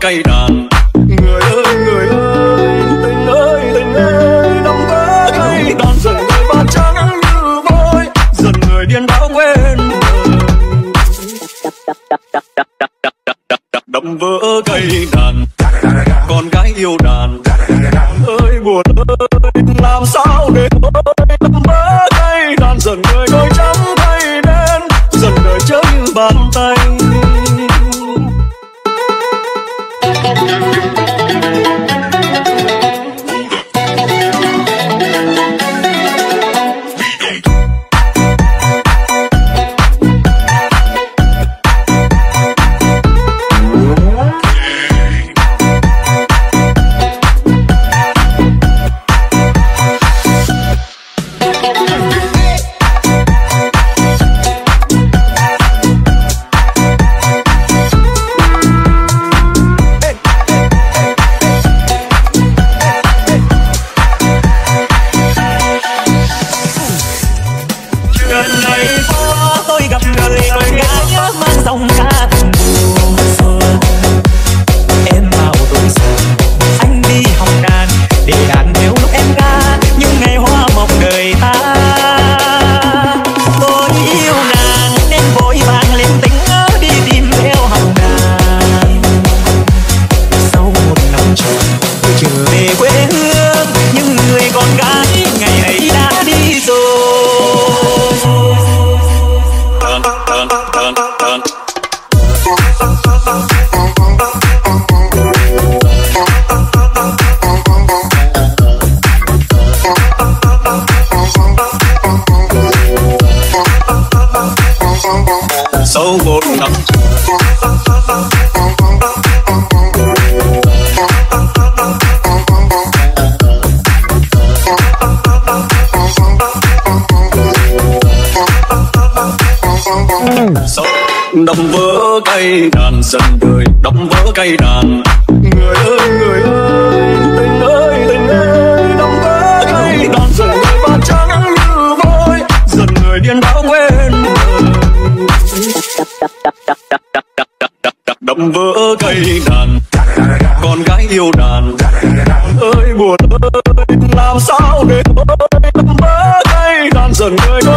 cây đàn. Người ơi người ơi, tình ơi tình ơi đóng vỡ cây đàn. Dần người ban trắng như vôi dần người điên đảo quên đậm vỡ cây đàn, con gái yêu đàn. Ơi, buồn ơi, làm sao để ơi đậm vỡ cây đàn. Dần người lâu một đóng vỡ cây đàn, dần đời đóng vỡ cây đàn. Người ơi người đập vỡ cây đàn. Con gái yêu đàn. Ơi buồn ơi, làm sao để tôi đập vỡ cây đàn, dần người ơi.